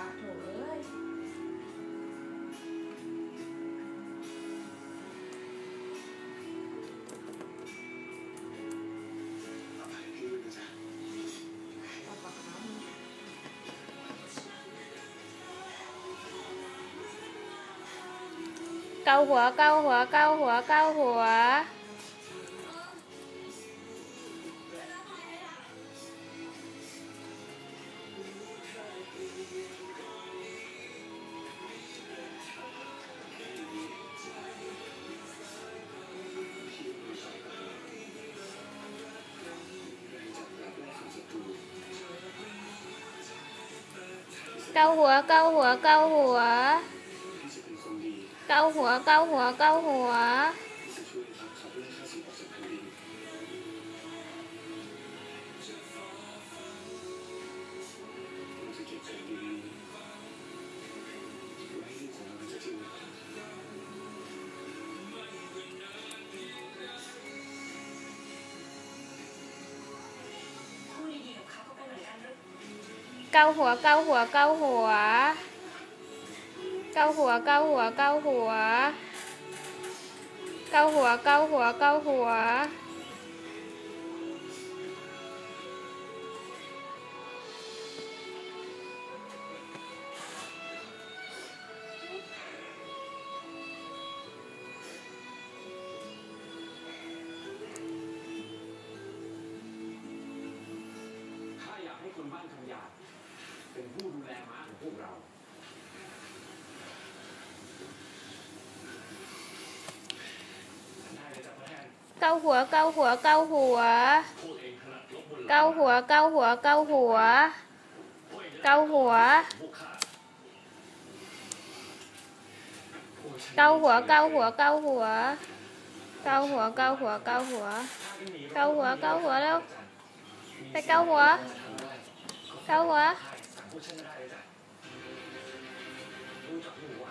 ะโถเอ้ยอภัยพี่ด้วยนะจ๊ะเอาปากกามาเกาหัวเกาหัวเกาหัวเกาหัว เกาหัวเกาหัวเกาหัวพี่จะเป็นคนดีเกาหัวเกาหัวเกาหัวาหัวเกาหัวเกาหัวเกาหัวเกาหัวเกาหัวเกาหัวเกาหัวเกาหัวข้าอยากให้คนบ้านคำหยาดเป็นผู้ดูแลม้าของ พวกเราเกาหัวเกาหัวเกาหัว เกาหัวเกาหัวเกาหัว เกาหัว เกาหัวเกาหัวเกาหัว เกาหัวเกาหัวเกาหัว เกาหัวเกาหัวเร็วไปเกาหัว เกาหัว สั่งพว